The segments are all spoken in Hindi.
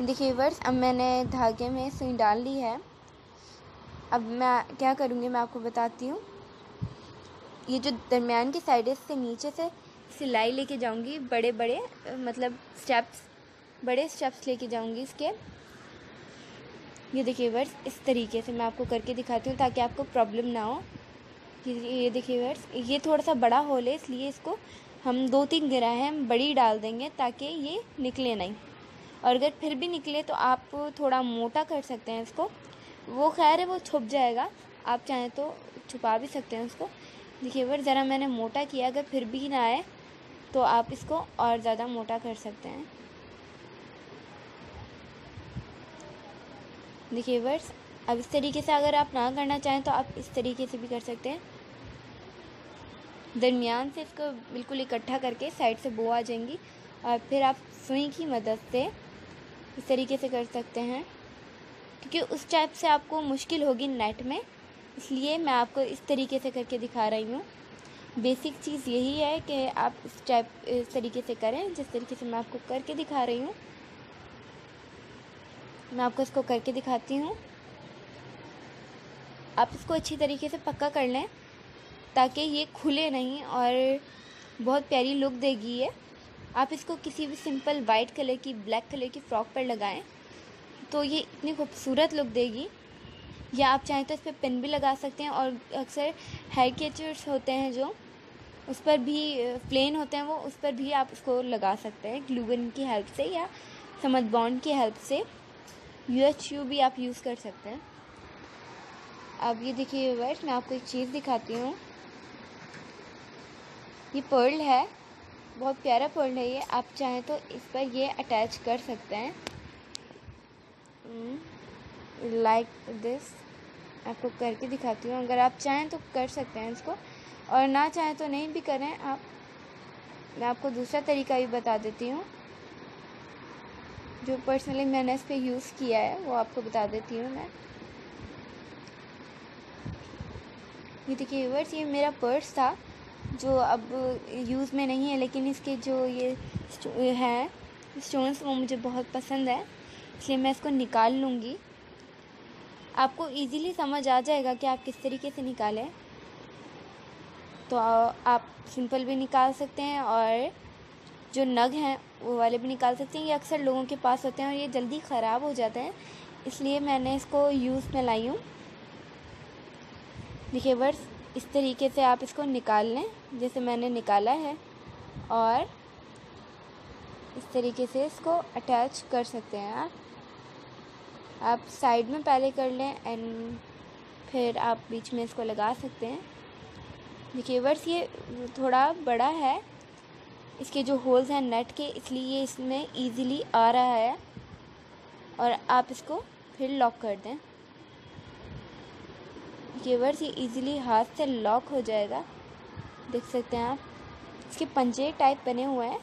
देखिए वर्स अब मैंने धागे में सुई डाल ली है। अब मैं क्या करूँगी, मैं आपको बताती हूँ। ये जो दरमियान की साइड है, इससे नीचे से सिलाई लेके जाऊँगी बड़े बड़े मतलब स्टेप्स बड़े स्टेप्स लेके जाऊँगी इसके। ये देखिए वर्स इस तरीके से मैं आपको करके दिखाती हूँ ताकि आपको प्रॉब्लम ना हो। ये देखिए वर्स ये थोड़ा सा बड़ा होल है, इसलिए इसको हम दो तीन गिरा बड़ी डाल देंगे ताकि ये निकले नहीं। और अगर फिर भी निकले तो आप थोड़ा मोटा कर सकते हैं इसको। वो खैर है, वो छुप जाएगा। आप चाहें तो छुपा भी सकते हैं उसको। देखिए वर ज़रा मैंने मोटा किया, अगर फिर भी ना आए तो आप इसको और ज़्यादा मोटा कर सकते हैं। देखिए वर्स अब इस तरीके से अगर आप ना करना चाहें तो आप इस तरीके से भी कर सकते हैं। दरमियान से इसको बिल्कुल इकट्ठा करके साइड से बो आ जाएँगी और फिर आप सुई की मदद से इस तरीके से कर सकते हैं। क्योंकि उस टाइप से आपको मुश्किल होगी नेट में। इसलिए मैं आपको इस तरीके से करके दिखा रही हूँ। बेसिक चीज़ यही है कि आप इस टाइप इस तरीके से करें, जिस तरीके से मैं आपको करके दिखा रही हूँ। मैं आपको इसको करके दिखाती हूँ। आप इसको अच्छी तरीके से पक्का कर लें, ताकि ये खुले नहीं और बहुत प्यारी लुक देगी ये। आप इसको किसी भी सिंपल वाइट कलर की ब्लैक कलर की फ़्रॉक पर लगाएँ तो ये इतनी खूबसूरत लुक देगी। या आप चाहें तो इस पर पिन भी लगा सकते हैं और अक्सर हेयर केचर्स होते हैं जो, उस पर भी प्लेन होते हैं वो, उस पर भी आप उसको लगा सकते हैं। ग्लूगन की हेल्प से या समद बॉन्ड की हेल्प से यू एच यू भी आप यूज़ कर सकते हैं। अब ये देखिए वर्ष मैं आपको एक चीज़ दिखाती हूँ। ये पर्ल है। बहुत प्यारा पर्ल है ये। आप चाहें तो इस पर ये अटैच कर सकते हैं। लाइक hmm, दिस आपको करके दिखाती हूँ। अगर आप चाहें तो कर सकते हैं इसको। और ना चाहें तो नहीं भी करें। आप मैं आपको दूसरा तरीका भी बता देती हूँ। जो पर्सनली मैंने इस पर यूज़ किया है वो आपको बता देती हूँ मैं। ये देखिए वर्स ये मेरा पर्स था। जो अब यूज़ में नहीं है, लेकिन इसके जो ये है स्टोन्स वो मुझे बहुत पसंद है, इसलिए मैं इसको निकाल लूँगी। आपको इजीली समझ आ जाएगा कि आप किस तरीके से निकालें। तो आप सिंपल भी निकाल सकते हैं और जो नग हैं, वो वाले भी निकाल सकते हैं। ये अक्सर लोगों के पास होते हैं और ये जल्दी ख़राब हो जाते हैं, इसलिए मैंने इसको यूज़ में लाई हूँ। देखिए वर्स इस तरीके से आप इसको निकाल लें, जैसे मैंने निकाला है, और इस तरीके से इसको अटैच कर सकते हैं आप। आप साइड में पहले कर लें एंड फिर आप बीच में इसको लगा सकते हैं। देखिए वर्स ये थोड़ा बड़ा है। इसके जो होल्स हैं नेट के, इसलिए ये इसमें इजीली आ रहा है। और आप इसको फिर लॉक कर दें। केवर्स ये इजीली हाथ से लॉक हो जाएगा। देख सकते हैं आप। इसके पंजे टाइप बने हुए हैं।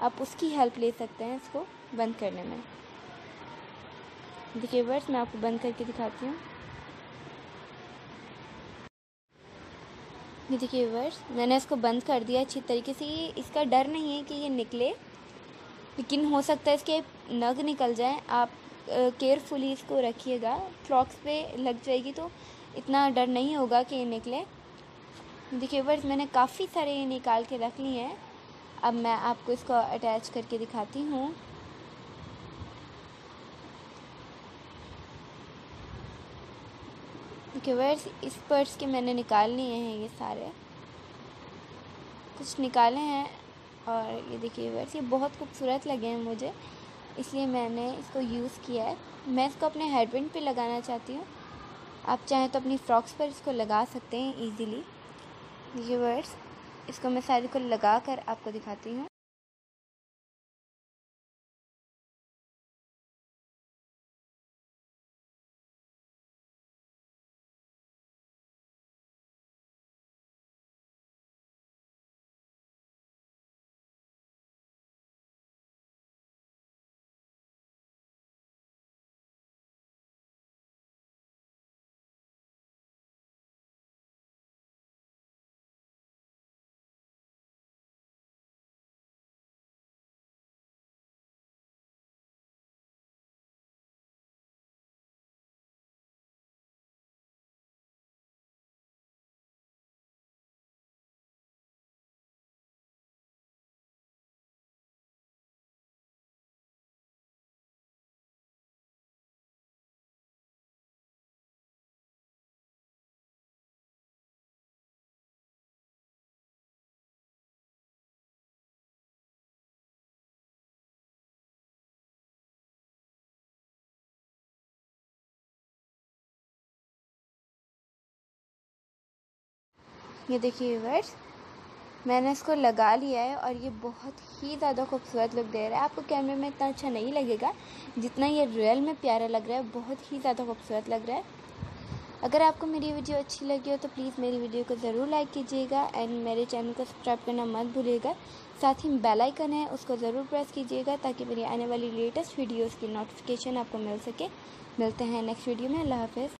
आप उसकी हेल्प ले सकते हैं इसको बंद करने में। देखिए वर्स मैं आपको बंद करके दिखाती हूँ। ये देखिए वर्स मैंने इसको बंद कर दिया अच्छी तरीके से। ये इसका डर नहीं है कि ये निकले, लेकिन हो सकता है इसके नग निकल जाएँ। आप केयरफुली इसको रखिएगा। फ्रॉक्स पे लग जाएगी तो इतना डर नहीं होगा कि ये निकले। देखिए वर्स मैंने काफ़ी सारे ये निकाल के रख लिए हैं। अब मैं आपको इसको अटैच करके दिखाती हूँ। देखिए वर्स इस पर्स के मैंने निकाल लिए हैं ये सारे। कुछ निकाले हैं और ये देखिए वर्स ये बहुत खूबसूरत लगे हैं मुझे। इसलिए मैंने इसको यूज़ किया है। मैं इसको अपने हेडबैंड पे लगाना चाहती हूँ। आप चाहें तो अपनी फ्रॉक्स पर इसको लगा सकते हैं ईजीली ये वर्ड्स इसको मैं सारे को लगा कर आपको दिखाती हूँ। ये देखिए वर्ड्स मैंने इसको लगा लिया है और ये बहुत ही ज़्यादा खूबसूरत लुक दे रहा है। आपको कैमरे में इतना अच्छा नहीं लगेगा जितना ये रियल में प्यारा लग रहा है, बहुत ही ज़्यादा खूबसूरत लग रहा है। अगर आपको मेरी वीडियो अच्छी लगी हो तो प्लीज़ मेरी वीडियो को ज़रूर लाइक कीजिएगा एंड मेरे चैनल को सब्सक्राइब करना मत भूलिएगा। साथ ही बेल आइकन है, उसको ज़रूर प्रेस कीजिएगा ताकि मेरी आने वाली लेटेस्ट वीडियोस की नोटिफिकेशन आपको मिल सके। मिलते हैं नेक्स्ट वीडियो में, अल्लाह हाफ़